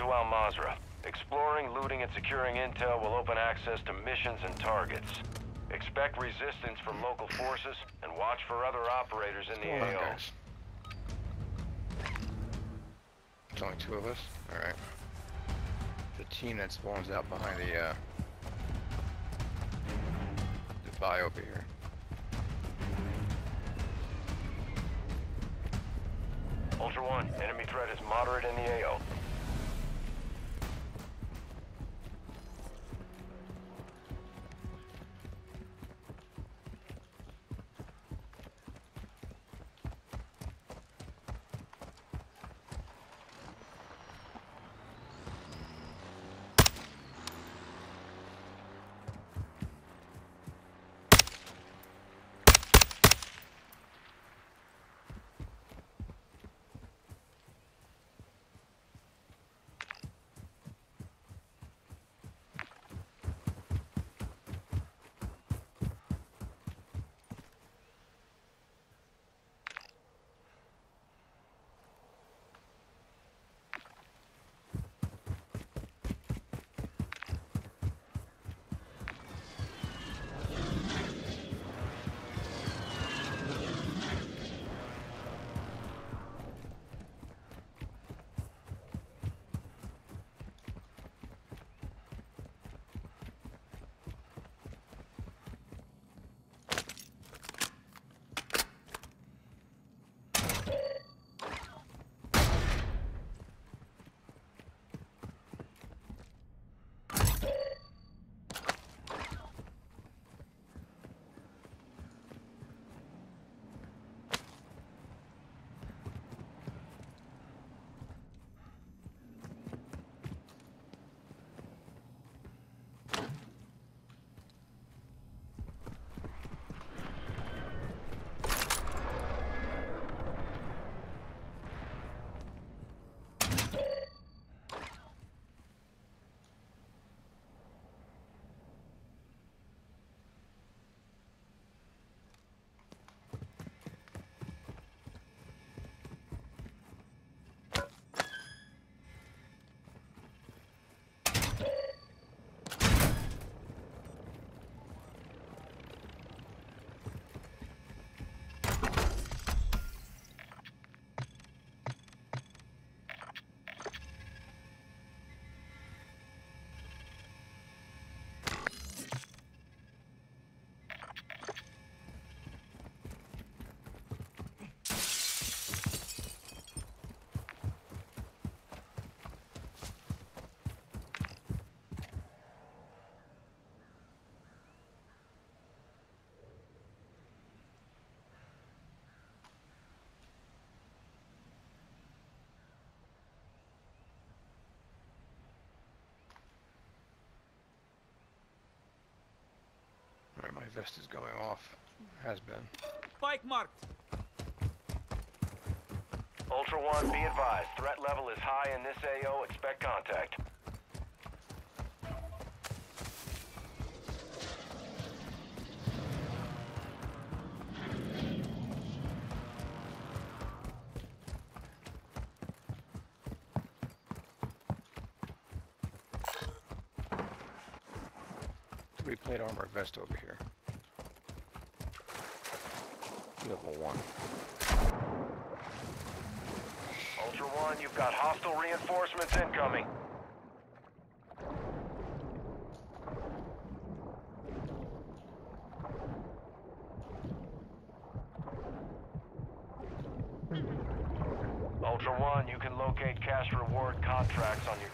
To Al Mazrah. Exploring, looting, and securing intel will open access to missions and targets. Expect resistance from local forces, and watch for other operators in the AO. guys. There's only two of us? Alright. The team that spawns out behind the, uh... The buy over here. Ultra One, enemy threat is moderate in the AO. Vest is going off. Has been. Spike marked. Ultra One, be advised. Threat level is high in this AO. Expect contact. Three plate armor vest over here. Level one. Ultra One, you've got hostile reinforcements incoming. Hmm. Ultra One, you can locate cash reward contracts on your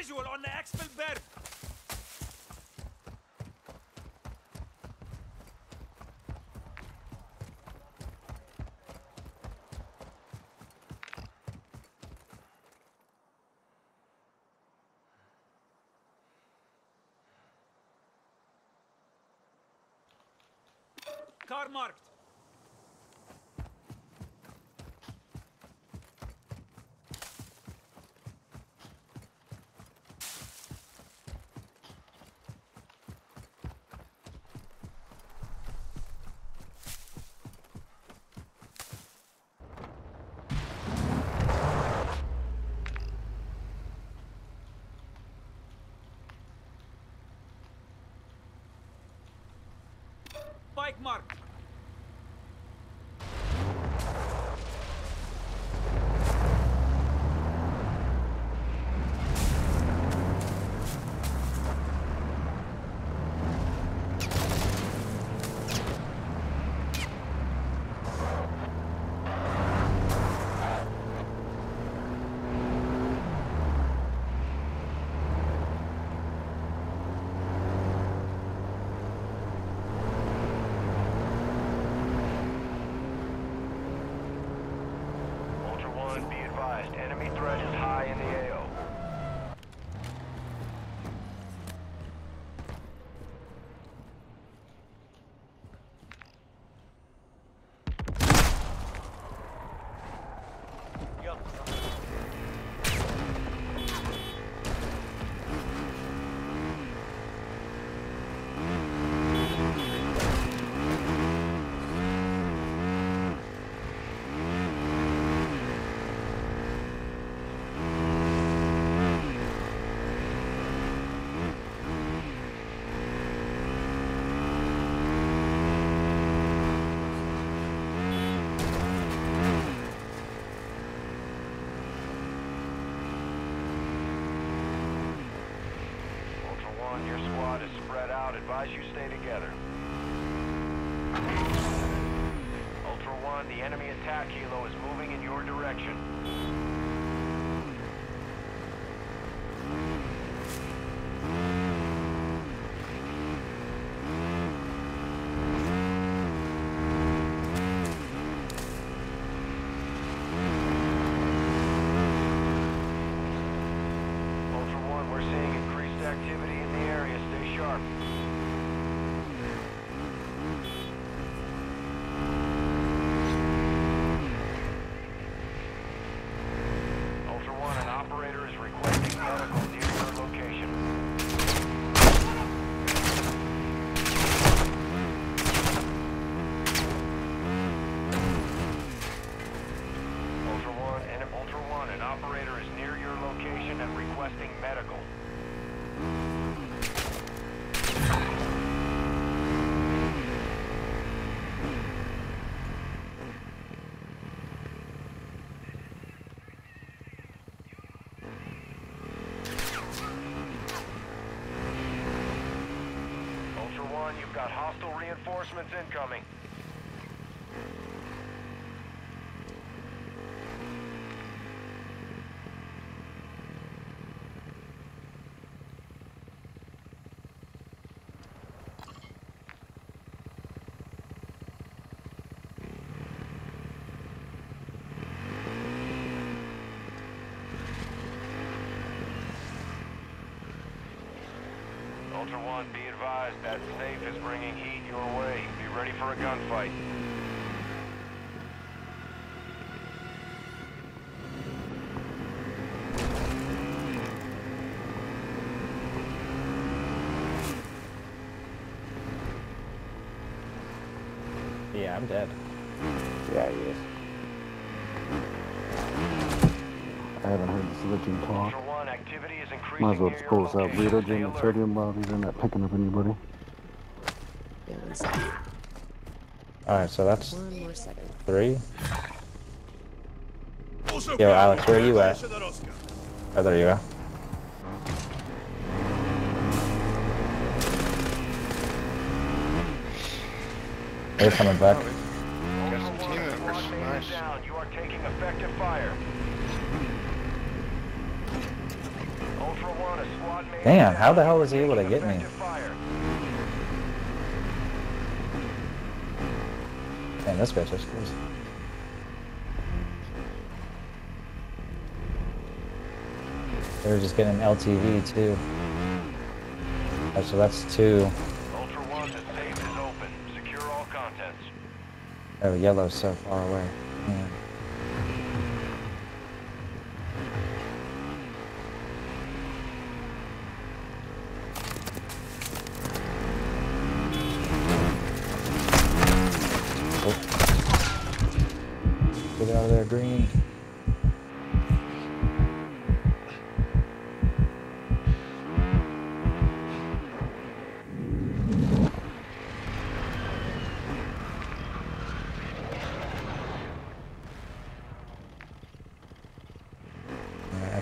Visual on the exfil berth. Car marked. Bike marked. Ultra One, be advised, enemy threat is high in the AO. Ultra One, your squad is spread out. Advise you stay together. Ultra One, the enemy attack is moving in your direction. Ultra One, we're seeing increased activity in the area. Stay sharp. Ultra One, an operator is requesting medical near your location. Ultra One, and Ultra One, an operator is near your location and requesting medical. Ultra One, you've got hostile reinforcements incoming. Ultra One, be advised that safe is bringing heat your way. Be ready for a gunfight. Yeah, I'm dead. Yeah, he is. I haven't heard this legend talk. Ultra One, activity is increasing Might as well near just your pull this out. location. Burrito Stay Jim and alert. sodium while he's in there picking up anybody. Yeah. Alright, so that's One more second. three. Yo, Alex, where are you at? Oh, there you go. They're coming back. Got some team members. Nice. You are taking effective fire. Ultra Damn, how the hell was he able to get me? Man, this bitch is crazy. They were just getting LTV too. Oh, so that's two. Ultra One, the safe is open. Secure all contents. Oh, yellow's so far away. Yeah. Oh. Get out of there, green.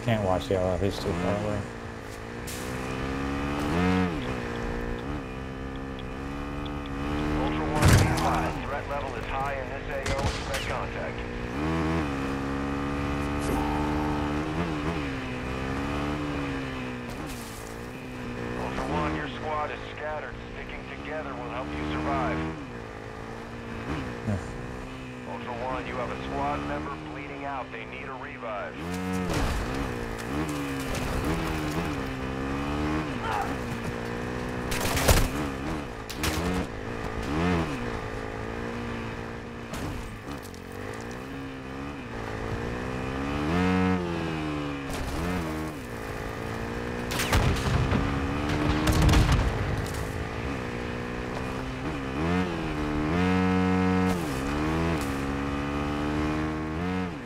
Yeah, I can't watch yellow. He's too far away. Ultra One, be advised. Threat level is high in this AO. Expect contact. Ultra One, your squad is scattered. Sticking together will help you survive. Ultra One, you have a squad member bleeding out. They need a revive.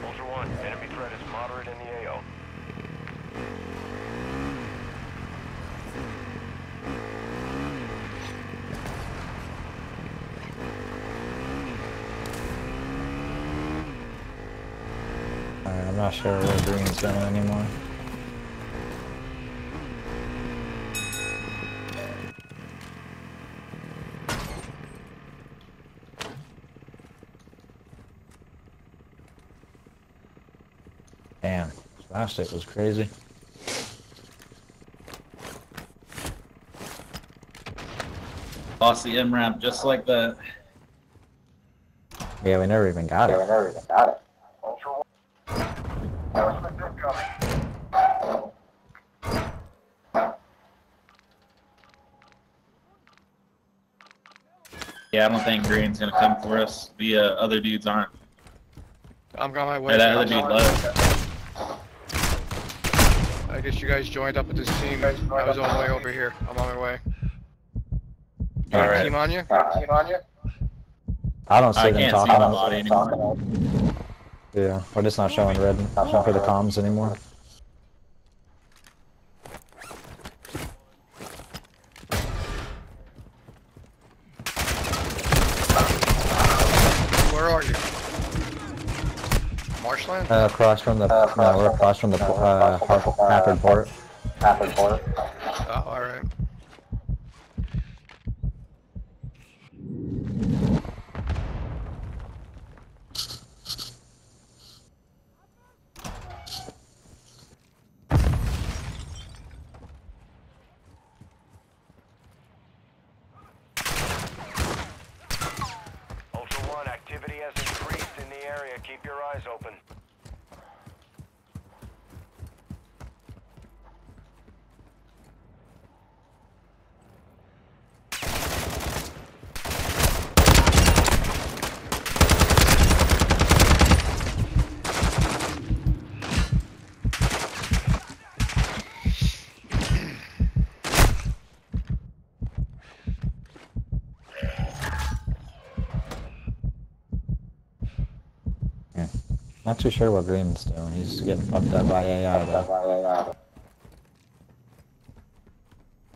Ultra One, enemy threat is moderate in the AO. Alright, I'm not sure where green's going anymore. Damn, last hit was crazy. Lost the M ramp just like that. Yeah, we never even got it. Ultra Yeah, I don't think Green's gonna come for us. The uh, other dudes aren't. I'm on my way. Or that other I'm dude left. I guess you guys joined up with this team. I was on the way over here. I'm on my way. You got Alright. Team on you? Team on you? I don't see I them can't see talking. my anymore. Yeah, we're just not showing red Not for the comms anymore. Where are you? Marshland? Uh, across from the, no, we're across from the, uh, Har- Hafford port. Oh, alright. Ultra One, activity has increased in the area. Keep your eyes open. Not too sure what green's doing. He's getting fucked up by AI though.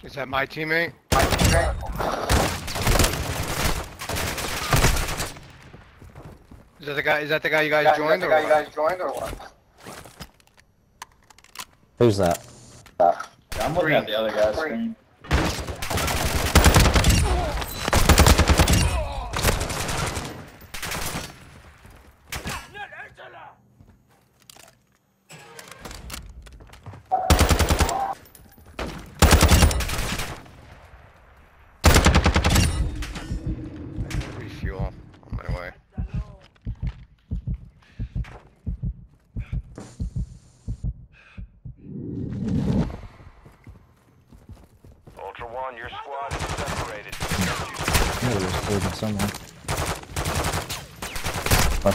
Is that my teammate? Is that the guy? Is that the guy you guys joined or what? Who's that? I'm looking at the other guy's screen. one, your squad is separated. I knew there Unless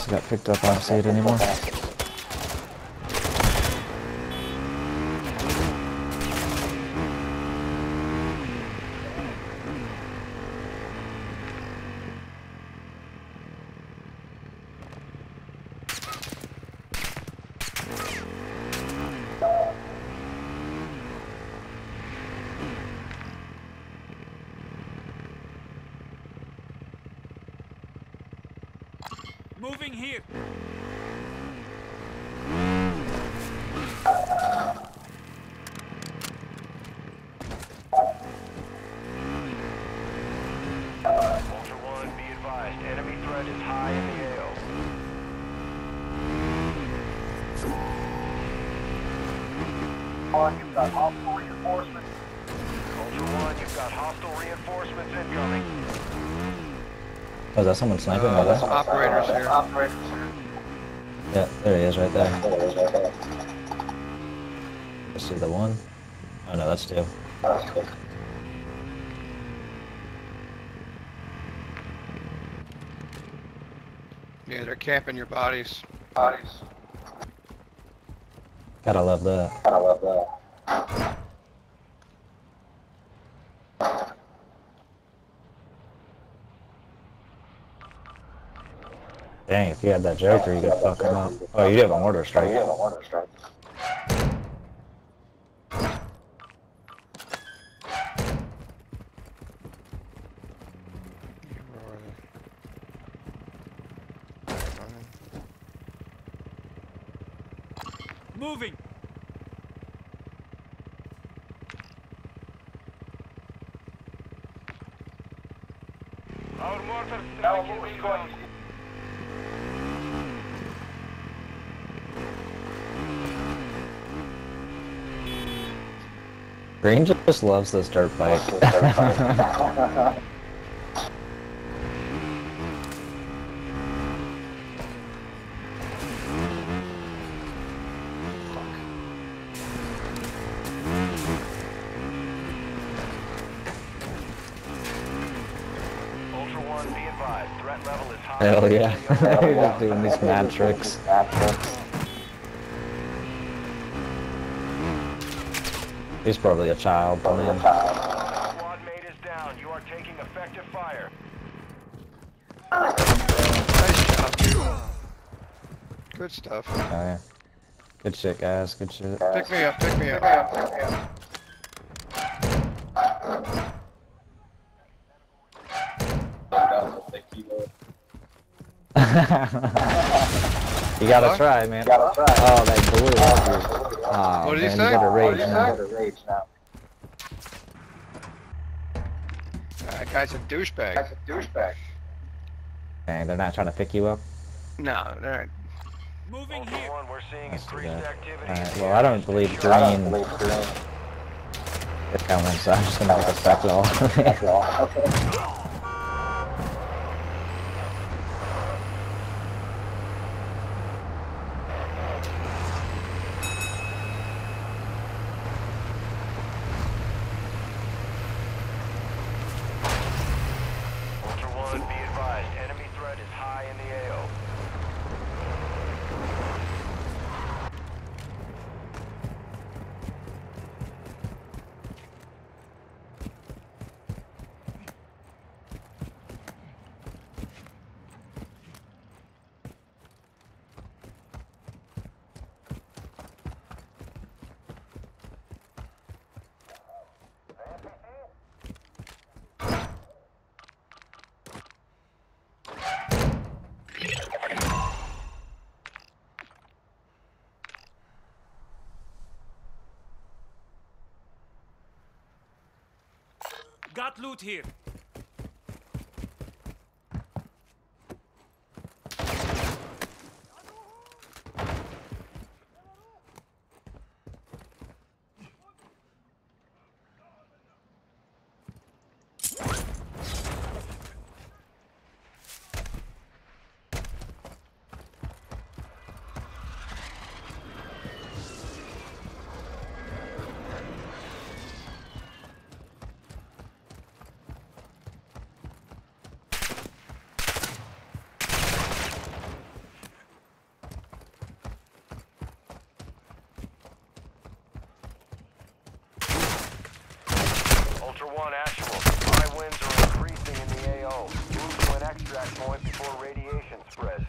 it got picked up, I don't see it anymore. Moving here. Ultra One, Oh, is that someone sniping Uh, over there's there? operators here. Yeah, there he is right there. Let's see the one. Oh no, that's two. Yeah, they're camping your bodies. Bodies. Gotta love that. Gotta love that. Dang, if you had that Joker, you could fuck him up. Oh, you have an order strike. Where are they? Running. Moving. Our mortar strike is begun. Green just loves this dirt bike. Ultra One, be advised, threat level is high. Hell yeah. Enemy He's just doing these mad tricks. He's probably a child playing. Squad mate is down. You are taking effective fire. Nice job. Good stuff. Oh, yeah. Good shit, guys. Good shit. Pick me up, pick me up. you gotta What? try, man. Oh, that blew up. Oh, What did he man, say? You gotta What rage did he now. That guy's a douchebag. And they're not trying to pick you up. No, they're not. Moving here. One, we're seeing That's increased bad. activity. Alright, well, I don't area. believe Secure it. green is coming, so I'm just gonna take a spectacle. Ultra One, be advised, enemy threat is high in the AO. Got loot here. One actual. High winds are increasing in the AO. Move to an extract point before radiation spreads.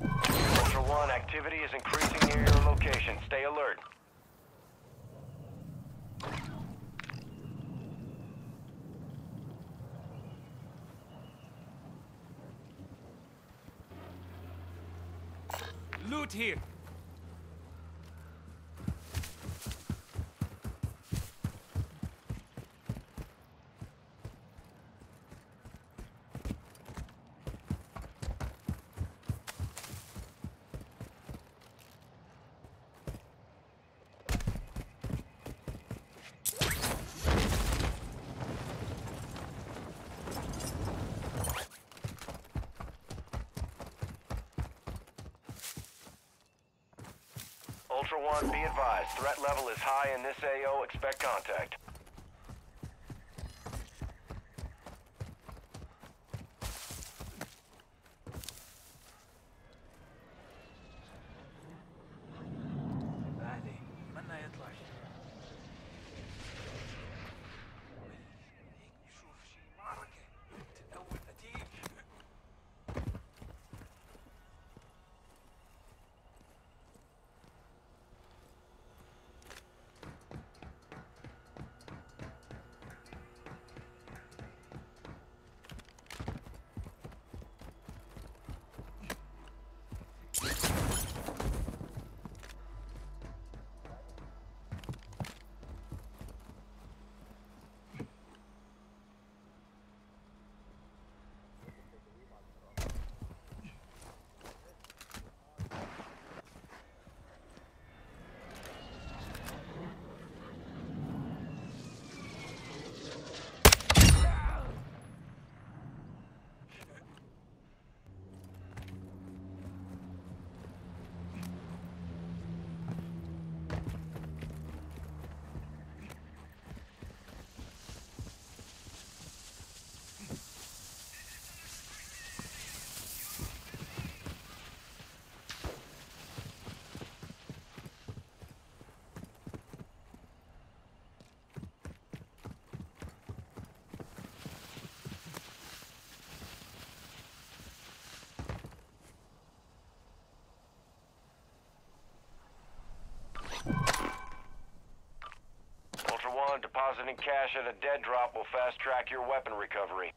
Ultra One, activity is increasing near your location. Stay alert. Loot here. One, be advised. Threat level is high in this AO. Expect contact. Depositing cash at a dead drop will fast track your weapon recovery.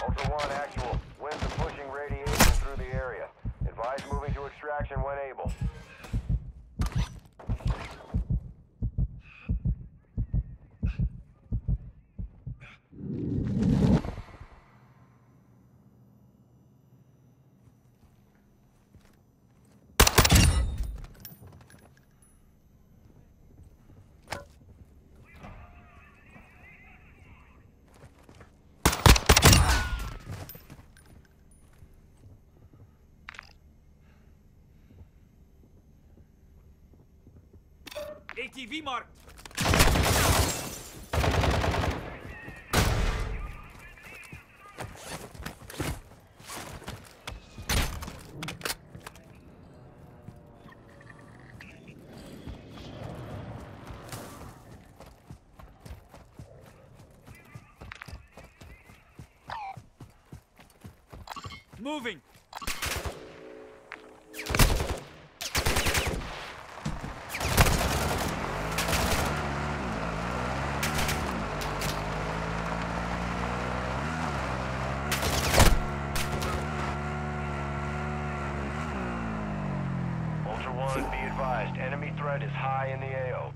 Ultra One, actual. Winds are pushing radiation through the area. Advise moving to extraction when able. ATV marked. Moving. advised, enemy threat is high in the AO.